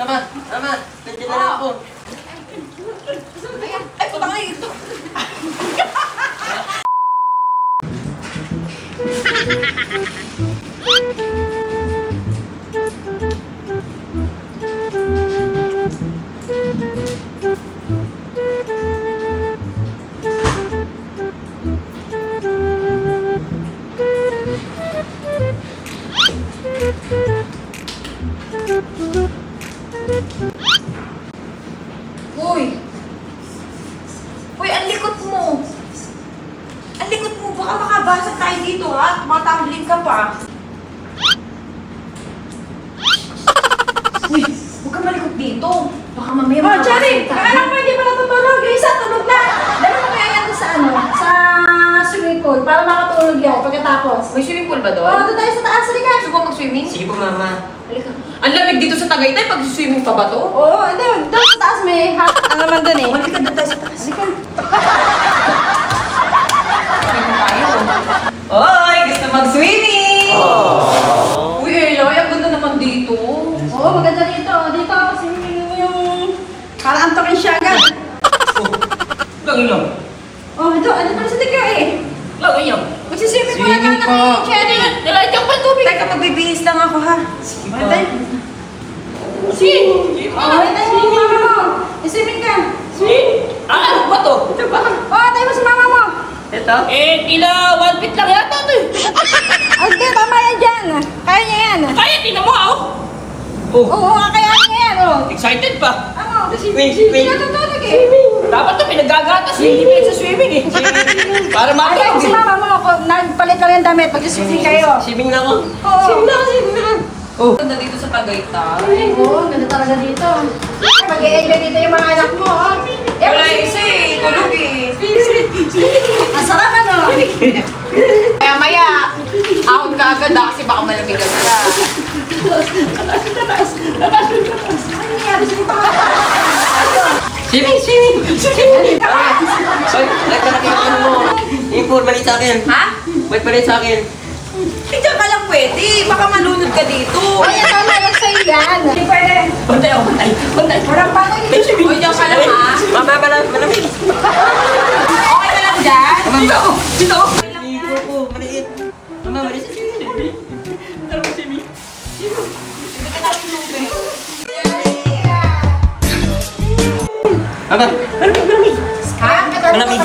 Tama, tama. Nandiyan na lang ako. Ay, putang na ito. Uy! Uy, ang likot mo! Ang likot mo! Baka makabasag tayo dito, ha? Matambling ka pa. Uy! Huwag ka malikot dito. Baka mamaya Oh, Cherry! makabasag Akala ko hindi pa natutulog. Yung isa tulog na. Dala mo kaya yan sa ano? Sa swimming pool para makatulog yan pagkatapos. May swimming pool ba Oh, doon? doon tayo sa taas. Halika. Gusto mo mag-swimming? Sige po, mama. Halika. Ang lamig dito sa Tagaytay. Pag-swimming pa ba to? Oo, hindi. Doon sa taas may hot. Ano naman doon eh. Halika doon tayo sa taas. Halika. Oy! Gusto mag-swimming! Uy, Eloy, ang ganda naman dito. Oo, maganda dito. Dito, mo yung... Para antokin siya agad. Lagi lang. Oh, ito. Ano pa sa tigyo eh. Lagi lang. Magsiswimming mo na Swimming naman po. kami, Cherry. Nilagyan pa tubig. Teka, magbibihis lang ako, ha? Sige Ano tayo? Sige. Oh, ito yung mama mo. Swimming ka. Sige. Ah, ano ba to? Ito ba? Oh, tayo mo sa mama mo. Ito? Eh, tila one feet lang yata to eh. Okay, tama yan dyan. Kaya niya yan. Kaya, tingnan mo ah. Oh, Oo, kaya niya yan. Oh. excited pa. Ano? Swimming, swimming. Siya tutulog eh. Dapat to pinagagatas eh. Hindi pinag sa swimming eh. Para Kaya mo matulog si eh. mama mo. Nagpalit ka rin damit. Mag-swimming kayo. Swimming na ako. Oo. Swimming na ako, swimming na ako. Oh. Ganda dito sa Tagaytay. Oo, ganda talaga dito. Mag-i-enjoy dito yung mga anak mo. Oh. Eh, Wala isa eh. Tulog eh. Ang ano? Maya. Ahon ka agad ah, kasi baka malamigan ka. Ano ito? Swimming, swimming. Swimming. Nagkanak yung ano mo. Pool, balik sa akin. Ha? Wait, balik sa akin. Dyan ka lang pwede. Baka malunod ka dito. Ay, ito naman sa'yo yan. Hindi pwede. Bantay ako, bantay. Bantay. Walang bagay dito. O, dyan ka lang ha. Mama, malam, malamig. Okay ka lang dyan. Mama, ako. Mama, malamig, malamig. Ha? Malamig.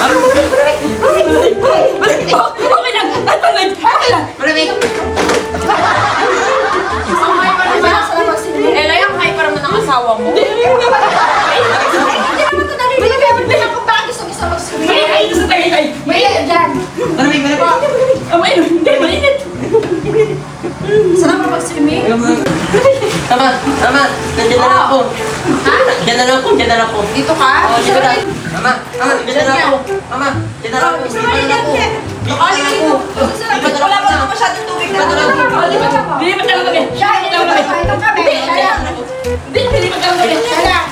Mama, malamig, malamig. Malamig, malamig. Tama, tama. Nandiyan na lang ako. Ha? Diyan na lang ako, diyan na lang ako. Dito ka? Oh, dito na. Mama, mama, diyan na lang ako. Mama, diyan na lang ako. Dito na lang ako. Dito na lang ako. Dito na Wala ako. naman masyadong tubig na. Dito na lang ako. Hindi talaga kami? Siya, hindi ko ito kami. Hindi, hindi talaga kami? Siya lang.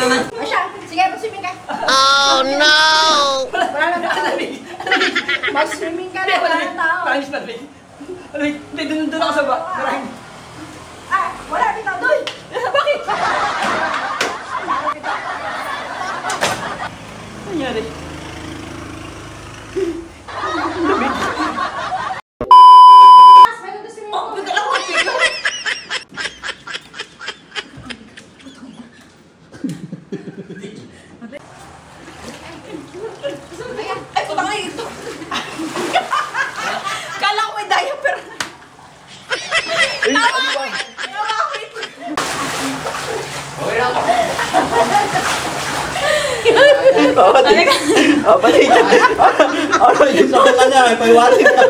Ka naman. O siya, sige, mag-swimming ka. Wala na tao. Mag-swimming ka na, wala na tao. Malamig. Malamig. Hindi, dun, dun ako sa ba. Maraming. Ah, wala dito, doy. Bakit? Ano nangyari? Mas, meron doon swimming Oh, pool. bigla ako. bigla. Ay, putang na ito. Kala ko may diaper. Tawa eh. Tawa ko eh. Okay lang ako. Oh, balik. Oh, balik. Oh, balik. Sa kanya niya, may paiwating ka.